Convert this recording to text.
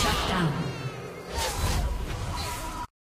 Shut down.